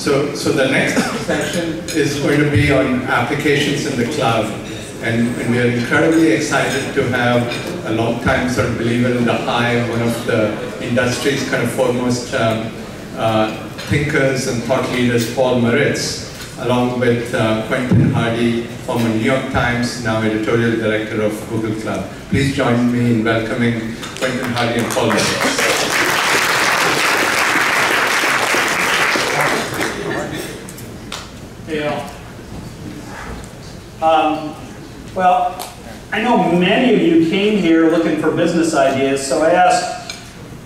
So, so the next session is going to be on applications in the cloud. And, and we are incredibly excited to have a long-time sort of believer in the Hive, one of the industry's kind of foremost um, uh, thinkers and thought leaders, Paul Maritz, along with uh, Quentin Hardy, former New York Times, now editorial director of Google Cloud. Please join me in welcoming Quentin Hardy and Paul Maritz. Hey, all. Um, well, I know many of you came here looking for business ideas, so I asked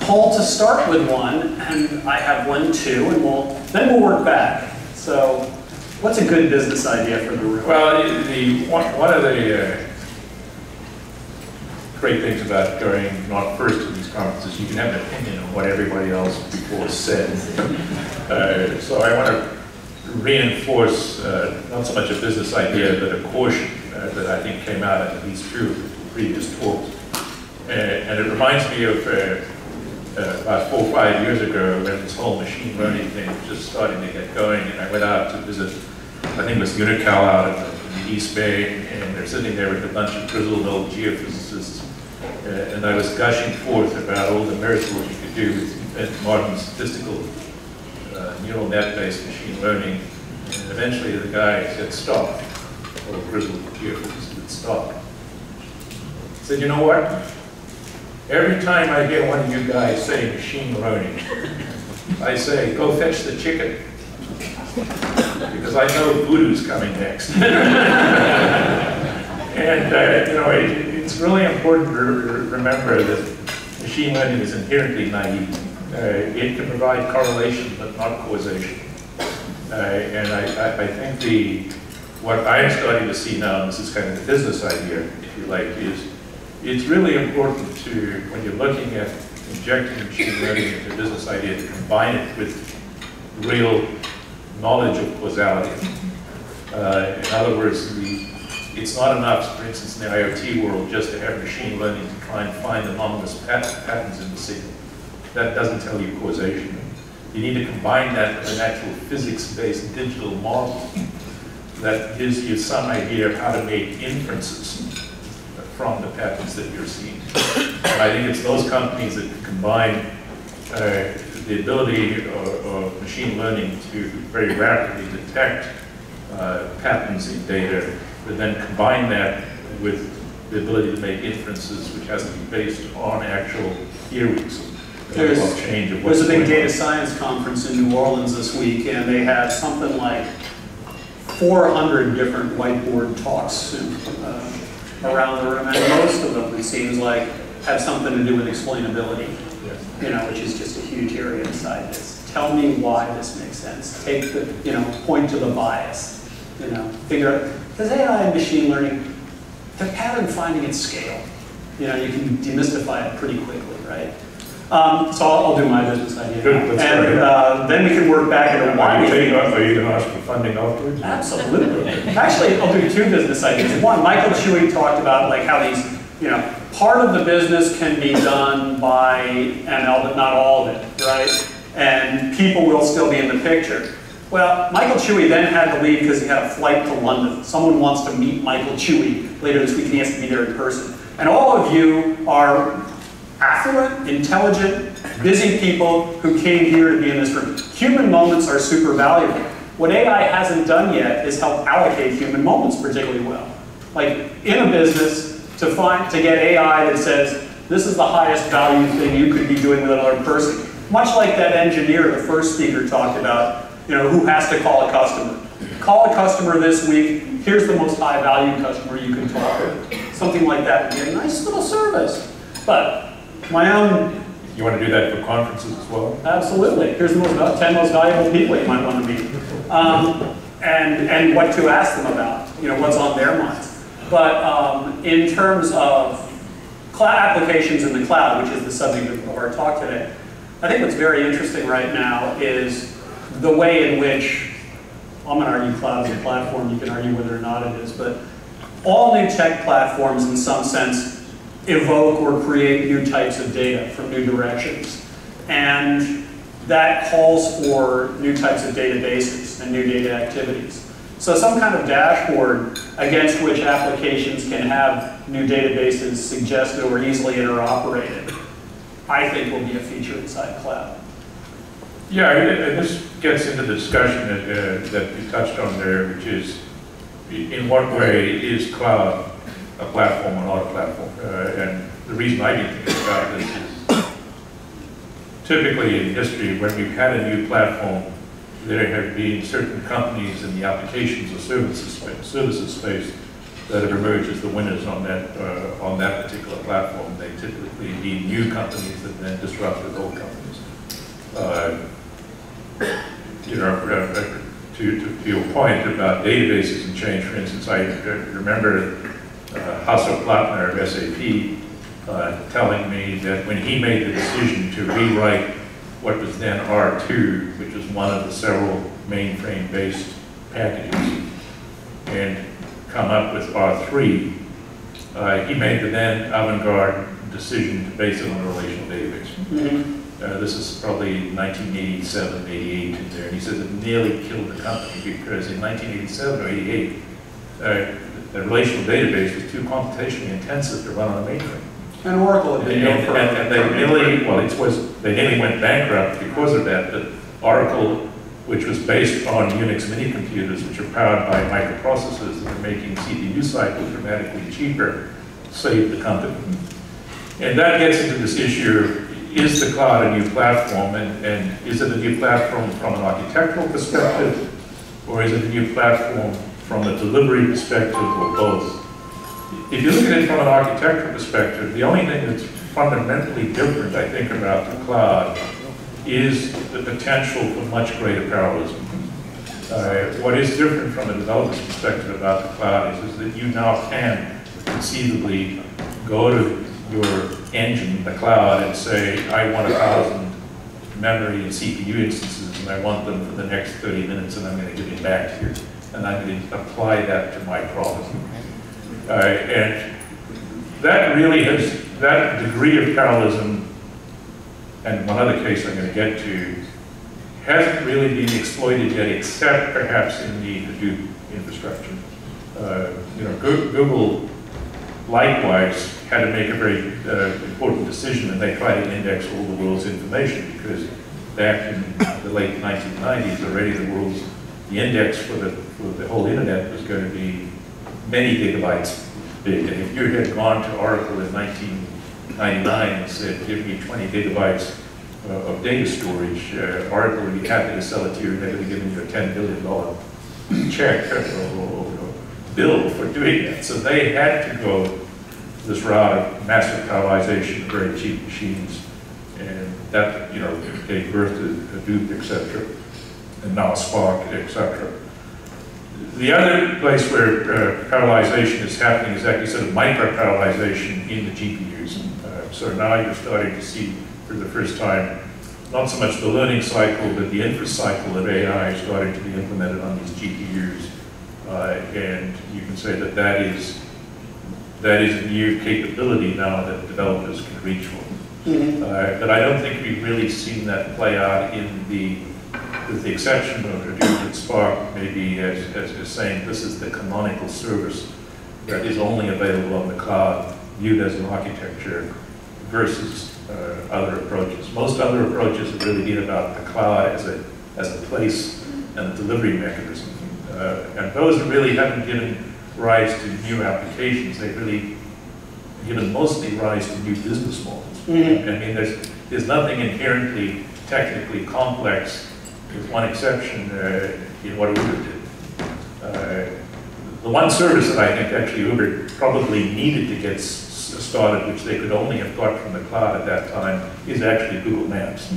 Paul to start with one, and I have one too, and we'll then we'll work back. So, what's a good business idea for the room? Well, the, the one, one of the uh, great things about going not first to these conferences, you can have an opinion on what everybody else before said. Uh, so I want to reinforce uh, not so much a business idea, but a caution uh, that I think came out of these two previous talks. Uh, and it reminds me of uh, uh, about four or five years ago when this whole machine learning thing was just starting to get going, and I went out to visit, I think it was Unocal out in the, East Bay, and they're sitting there with a bunch of grizzled old geophysicists, uh, and I was gushing forth about all the miracles you could do with modern statistical neural net-based machine learning, and eventually the guy said, stop, or grizzled geophysicist said, stop. Said, you know what? Every time I hear one of you guys say machine learning, I say, go fetch the chicken. Because I know voodoo's coming next. and, uh, you know, it, it's really important to remember that machine learning is inherently naive. Uh, it can provide correlation, but not causation. Uh, and I, I, I think the, what I'm starting to see now, and this is kind of the business idea, if you like, is it's really important to, when you're looking at injecting machine learning into a business idea, to combine it with real knowledge of causality. Uh, in other words, the, it's not enough, for instance, in the IoT world, just to have machine learning to try and find anomalous pat patterns in the signal. That doesn't tell you causation. You need to combine that with an actual physics-based digital model that gives you some idea of how to make inferences from the patterns that you're seeing. And I think it's those companies that combine uh, the ability of, of, machine learning to very rapidly detect uh, patterns in data, but then combine that with the ability to make inferences, which has to be based on actual theories there's, there's a big data science conference in New Orleans this week, and they had something like 400 different whiteboard talks uh, around the room, and most of them, it seems like, have something to do with explainability, you know, which is just a huge area inside this. Tell me why this makes sense. Take the, you know, point to the bias, you know, figure out, because AI and machine learning, they're pattern finding at scale. You know, you can demystify it pretty quickly, right? Um, so I'll, I'll, do my business idea. Good, and uh, then we can work back into why. Are you, taking, are you going to ask for funding afterwards? Absolutely. Actually, I'll do two business ideas. One, Michael Chui talked about like how these, you know, part of the business can be done by ML, but not all of it, right? And people will still be in the picture. Well, Michael Chui then had to leave because he had a flight to London. Someone wants to meet Michael Chui later this week, and he has to be there in person. And all of you are affluent, intelligent, busy people who came here to be in this room. Human moments are super valuable. What AI hasn't done yet is help allocate human moments particularly well. Like in a business, to find to get AI that says, this is the highest value thing you could be doing with another person. Much like that engineer the first speaker talked about, you know, who has to call a customer. Call a customer this week, here's the most high value customer you can talk to. Something like that would be a nice little service. But my own. You want to do that for conferences as well? Absolutely. Here's the most, 10 most valuable people you might want to meet. Um, and, and what to ask them about, you know, what's on their minds. But um, in terms of cloud applications in the cloud, which is the subject of our talk today, I think what's very interesting right now is the way in which, I'm going to argue cloud is a platform, you can argue whether or not it is, but all new tech platforms in some sense evoke or create new types of data from new directions. And that calls for new types of databases and new data activities. So some kind of dashboard against which applications can have new databases suggested or easily interoperated, I think will be a feature inside cloud. Yeah, and this gets into the discussion that, uh, that you touched on there, which is, in what way is cloud a platform or not a platform? Uh, and the reason I didn't think about this is typically in history, when we've had a new platform, there have been certain companies in the applications or services space, services space that have emerged as the winners on that uh, on that particular platform. They typically be new companies that then disrupted old companies. Uh, you know, uh, uh, to, to, your point about databases and change, for instance, I remember Hasso Plattner of SAP uh, telling me that when he made the decision to rewrite what was then R2, which was one of the several mainframe-based packages, and come up with R3, uh, he made the then avant-garde decision to base it on a relational database. Mm -hmm. uh, this is probably 1987, 88 in there, and he says it nearly killed the company because in 1987 or 88, uh, the relational database was too computationally intensive to run on a mainframe. And Oracle had been and, and, and they nearly, well, it was, they nearly went bankrupt because of that, but Oracle, which was based on Unix mini computers, which are powered by microprocessors that are making CPU cycles dramatically cheaper, saved the company. And that gets into this issue of, is the cloud a new platform, and, and is it a new platform from an architectural perspective, or is it a new platform from a delivery perspective, or both? If you look at it from an architectural perspective, the only thing that's fundamentally different, I think, about the cloud is the potential for much greater parallelism. Uh, what is different from a developer's perspective about the cloud is, is that you now can conceivably go to your engine, the cloud, and say, I want a thousand memory and CPU instances, and I want them for the next 30 minutes, and I'm going to give it back to you. And I'm going to apply that to my problem. Uh, and that really has, that degree of parallelism, and one other case I'm going to get to, hasn't really been exploited yet, except perhaps in the Hadoop infrastructure. Uh, you know, Google likewise had to make a very uh, important decision, and they tried to index all the world's information because back in the late 1990s, already the world's the index for the for the whole internet was going to be many gigabytes big. And if you had gone to Oracle in 1999 and said, give me 20 gigabytes uh, of data storage, uh, Oracle would be happy to sell it to you and they would have given you a $10 billion check or, or, or, bill for doing that. So they had to go this route of massive parallelization of very cheap machines. And that, you know, gave birth to Hadoop, et cetera, and now Spark, et cetera. The other place where uh, parallelization is happening is actually sort of micro-parallelization in the GPUs. Uh, so now you're starting to see for the first time not so much the learning cycle, but the inference cycle of AI starting to be implemented on these GPUs. Uh, and you can say that that is, that is a new capability now that developers can reach for. Mm -hmm. but I don't think we've really seen that play out in the with the exception of and Spark, maybe as, as, as saying this is the canonical service that is only available on the cloud, viewed as an architecture versus uh, other approaches. Most other approaches have really been about the cloud as a, as a place and a delivery mechanism. Uh, and those really haven't given rise to new applications. They've really given mostly rise to new business models. Mm -hmm. I mean, there's, there's nothing inherently technically complex with one exception uh, in what Uber did. Uh, the one service that I think actually Uber probably needed to get started, which they could only have got from the cloud at that time, is actually Google Maps,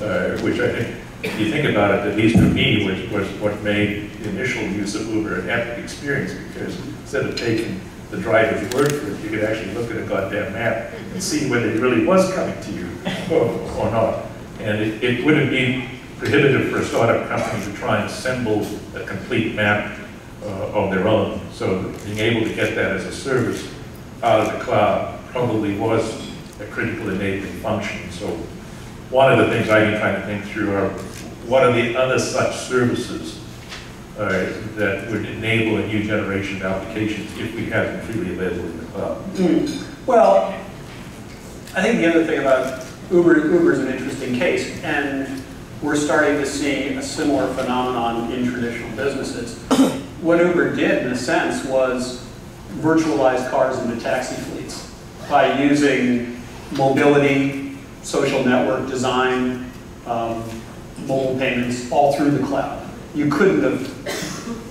uh, which I think, if you think about it, at least for me, was, was what made the initial use of Uber an epic experience, because instead of taking the driver's word for it, you could actually look at a goddamn map and see whether it really was coming to you or, or not. And it, it would have been prohibitive for a startup company to try and assemble a complete map uh, of their own. So being able to get that as a service out of the cloud probably was a critical enabling function. So one of the things I've been trying to think through are, what are the other such services uh, that would enable a new generation of applications if we have them freely available in the cloud? Well, I think the other thing about Uber, Uber is an interesting case, and we're starting to see a similar phenomenon in traditional businesses. What Uber did, in a sense, was virtualize cars into taxi fleets by using mobility, social network design, um, mobile payments, all through the cloud. You couldn't have,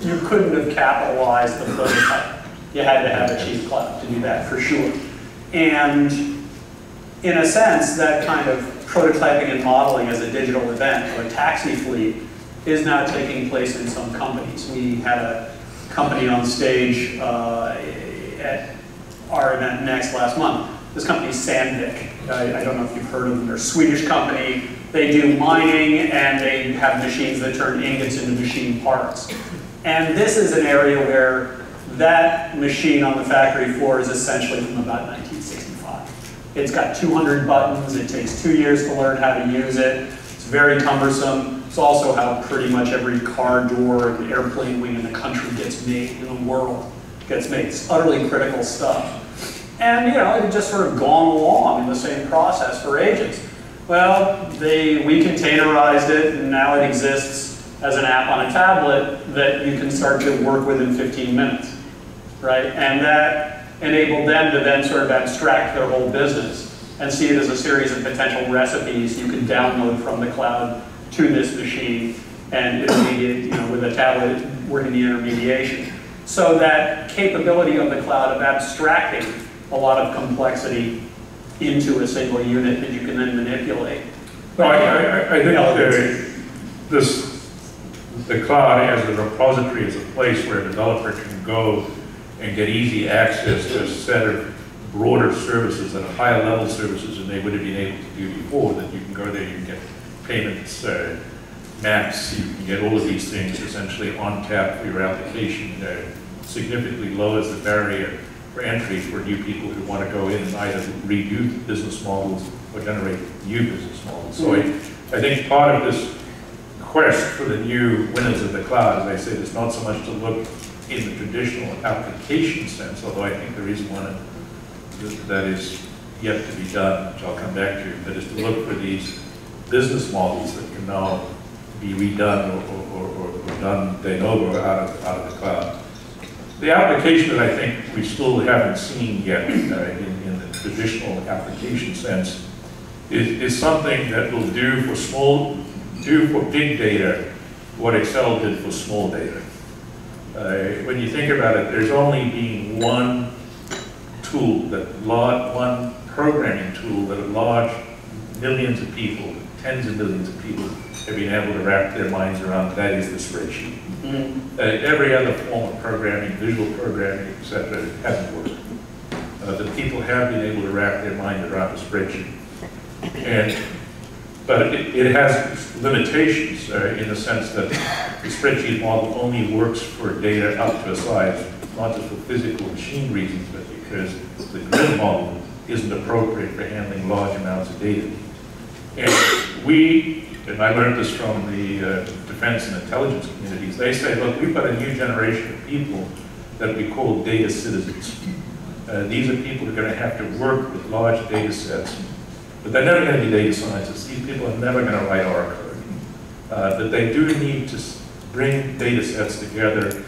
you couldn't have capitalized the prototype. You had to have a cheap cloud to do that, for sure. And in a sense, that kind of prototyping and modeling as a digital event of a taxi fleet is now taking place in some companies. We had a company on stage uh, at our event next last month. This company is Sandvik. I, I don't know if you've heard of them. They're a Swedish company. They do mining and they have machines that turn ingots into machine parts. And this is an area where that machine on the factory floor is essentially from about 1965. It's got 200 buttons. It takes two years to learn how to use it. It's very cumbersome. It's also how pretty much every car door and airplane wing in the country gets made, in the world gets made. It's utterly critical stuff. And you know, it just sort of gone along in the same process for ages. Well, they, we containerized it, and now it exists as an app on a tablet that you can start to work with in 15 minutes, right? And that enabled them to then sort of abstract their whole business and see it as a series of potential recipes you can download from the cloud to this machine and intermediate, you know, with a tablet working the intermediation. So that capability of the cloud of abstracting a lot of complexity into a single unit that you can then manipulate. No, I, I, I think that this, the cloud as a repository is a place where a developer can go and get easy access to a set of broader services and higher level services than they would have been able to do before, that you can go there, you can get payments, uh, maps, you can get all of these things essentially on tap for your application. Uh, significantly lowers the barrier for entry for new people who want to go in and either redo business models or generate new business models. So I, I think part of this quest for the new winners of the cloud, as I said, is not so much to look in the traditional application sense, although I think there is one that- is yet to be done, which I'll come back to, but is to look for these business models that can now be redone or, or, or, or done de novo out of, out of the cloud. The application that I think we still haven't seen yet uh, in, in the traditional application sense is, is something that will do for small, do for big data what Excel did for small data. Uh, when you think about it, there's only been one tool that large, one programming tool that large millions of people, tens of millions of people have been able to wrap their minds around. That is the spreadsheet. Mm. Uh, every other form of programming, visual programming, etc., hasn't worked. Uh, the people have been able to wrap their mind around the spreadsheet. And, but it, it has limitations uh, in the sense that the spreadsheet model only works for data up to a size, not just for physical machine reasons, but because the grid model isn't appropriate for handling large amounts of data. And we, and I learned this from the uh, defense and intelligence communities, they say, look, we've got a new generation of people that we call data citizens. Uh, these are people who are going to have to work with large data sets, but they're never going to be data scientists. These people are never going to write R code. Uh, but they do need to bring data sets together,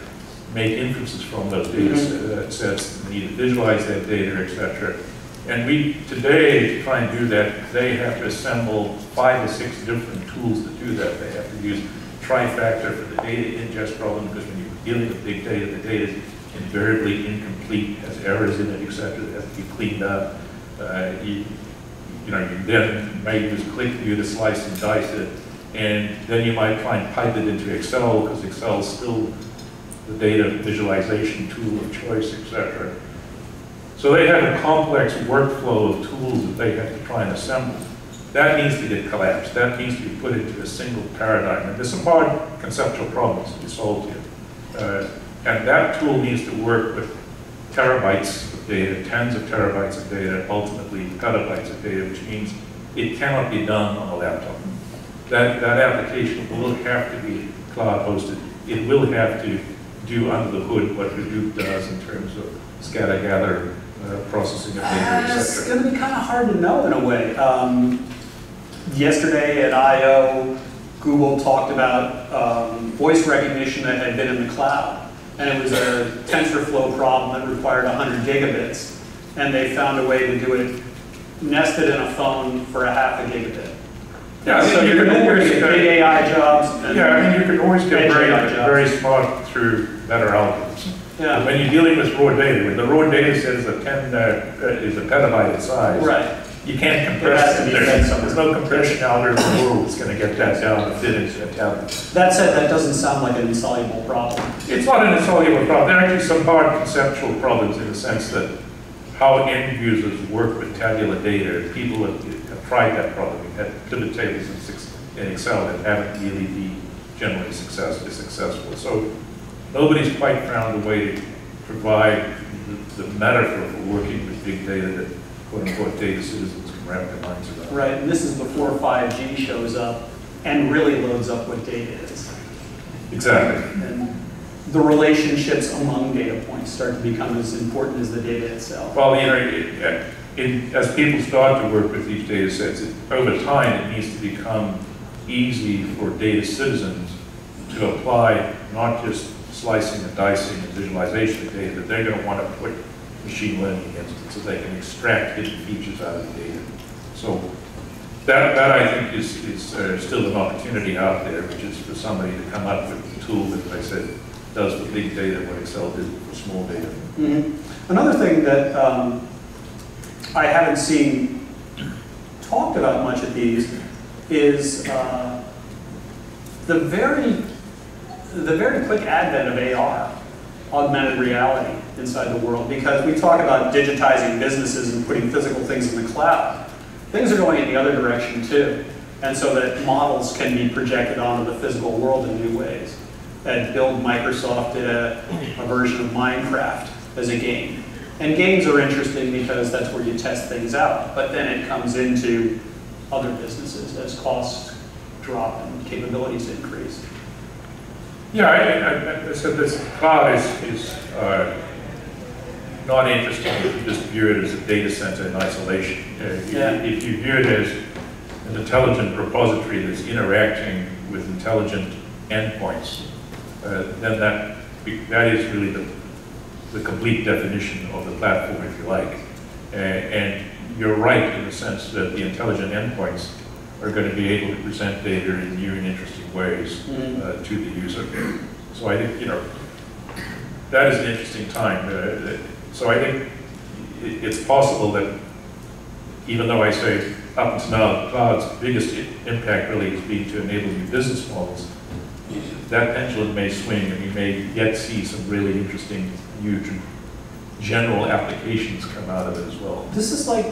make inferences from those data se- uh, sets, they need to visualize that data, et cetera. And we, today, to try and do that, they have to assemble five or six different tools to do that. They have to use Trifacta for the data ingest problem, because when you're dealing with big data, the data is invariably incomplete, has errors in it, et cetera, that have to be cleaned up. Uh, you, you know, you then might use QlikView to slice and dice it, and then you might try and pipe it into Excel, because Excel is still the data visualization tool of choice, et cetera. So they have a complex workflow of tools that they have to try and assemble. That needs to get collapsed. That needs to be put into a single paradigm. And there's some hard conceptual problems to be solved here. Uh, and that tool needs to work with terabytes of data, tens of terabytes of data, ultimately petabytes of data, which means it cannot be done on a laptop. That, that application will have to be cloud hosted. It will have to do under the hood what Hadoop does in terms of scatter gather, uh, processing of data, Uh, It's gonna be kind of hard to know in a way. Um, Yesterday at I/O, Google talked about um, voice recognition that had been in the cloud. And it was a TensorFlow problem that required 100 gigabits. And they found a way to do it nested in a phone for a half a gigabit. Yeah, I So you can always, get big AI jobs and. Yeah, I mean, you can always get very, very smart through better algorithms. Yeah, When you're dealing with raw data, when the raw data says that 10 uh, uh, is a petabyte in size, right. You can't compress it. There's there's no compression algorithm in the world that's going to get that down to fit into a tablet. That said, that doesn't sound like an insoluble problem. It's not an insoluble problem. There are actually some hard conceptual problems in the sense that how end users work with tabular data. People have, have tried that problem. We've had pivot tables in, in Excel that haven't really been generally successful. successful. So nobody's quite found a way to provide the, the metaphor for working with big data that quote unquote data citizens can wrap their minds around. Right, and this is before 5G shows up and really loads up what data is. Exactly. And the relationships among data points start to become as important as the data itself. Well, you know, it, it, as people start to work with these data sets, it, over time, it needs to become easy for data citizens to apply not just slicing and dicing and visualization of data, but they're going to want to put machine learning against it so they can extract hidden features out of the data. So that, that I think is, is uh, still an opportunity out there, which is for somebody to come up with a tool that, like I said, does for big data what Excel did for small data. Mhm. Another thing that um, I haven't seen talked about much at these is uh, the very, the very quick advent of AR, augmented reality inside the world. Because we talk about digitizing businesses and putting physical things in the cloud. Things are going in the other direction too. And so that models can be projected onto the physical world in new ways. At Build, Microsoft did a, a version of Minecraft as a game. And games are interesting because that's where you test things out. But then it comes into other businesses as costs drop and capabilities increase. Yeah, I, I, I said this cloud is, is uh, not interesting if you just view it as a data center in isolation. Uh, if- Yeah. If you view it as an intelligent repository that's interacting with intelligent endpoints, uh, then that, that is really the, the complete definition of the platform, if you like. Uh, And you're right in the sense that the intelligent endpoints are going to be able to present data in new and interesting ways uh, to the user. So I think, you know, that is an interesting time. Uh, So I think it's possible that even though I say up until now, cloud's biggest impact really has been to enable new business models, that pendulum may swing and we may yet see some really interesting new gen- applications come out of it as well. This is like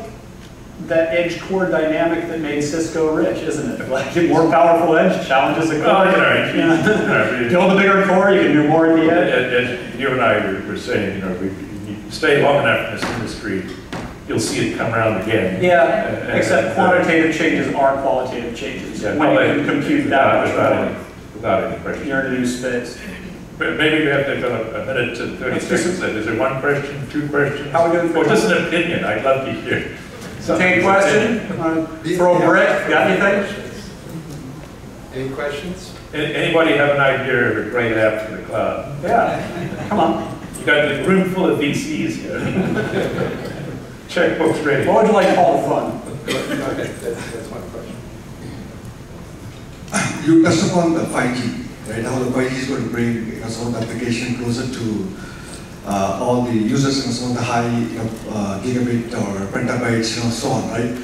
that edge core dynamic that made Cisco rich, isn't it? Like more powerful edge challenges a core. Well, you know, Yeah. you know, we- Build a bigger core, you can do more at the edge. As you and I were- saying, you know, we- stay long enough in this industry, you'll see it come around again. Yeah, Uh, except uh, quantitative changes are qualitative changes. Yeah, When you can compute that much without more, any- Without any question. you're in a new space. But Maybe we have to go a minute to 30 Let's do seconds. Is there one question, two questions? How we doing Or just an opinion? I'd love to hear. Take a question, Uh, throw a brick, got anything? Any questions? A- Anybody have an idea of a great app for the cloud? Yeah, come on. You got a room full of VCs here. Checkbooks ready. What would you like to call the fun? That's, that's my question. You touched upon the 5G, right? How the 5G is going to bring you know, some of the application closer to uh, all the users and some of the high you know, uh, gigabit or petabytes, you know, so on, right?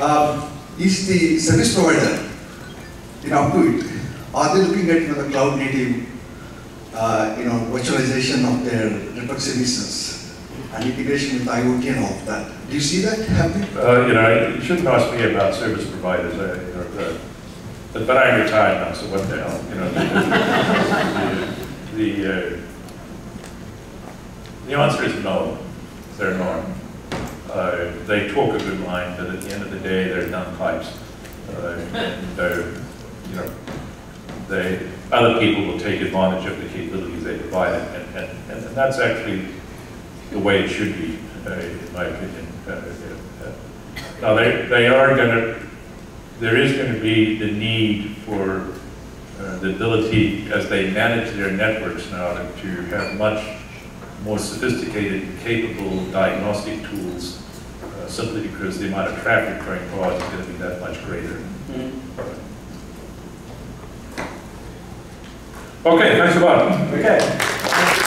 Um, is the service provider, you know, up to it? Are they looking at you know, the cloud native, uh, you know, virtualization of their network services and integration with IoT and all of that? Do you see that happening? Uh, you know, you shouldn't ask me about service providers, uh, you know, uh, but, but I'm retired now, so what the hell, you know. The, the, uh, the answer is no, they're not. uh, they talk a good line, but at the end of the day, they're dumb pipes. Uh, and they're, you know, they, other people will take advantage of the capabilities they provide, and, and, and and that's actually the way it should be, uh, in my opinion. Uh, uh, Now, they, they are gonna, there is gonna be the need for uh, the ability, as they manage their networks now, to to have much more sophisticated, capable diagnostic tools, uh, simply because the amount of traffic going cars is gonna be that much greater. Okay, thanks a lot. Okay.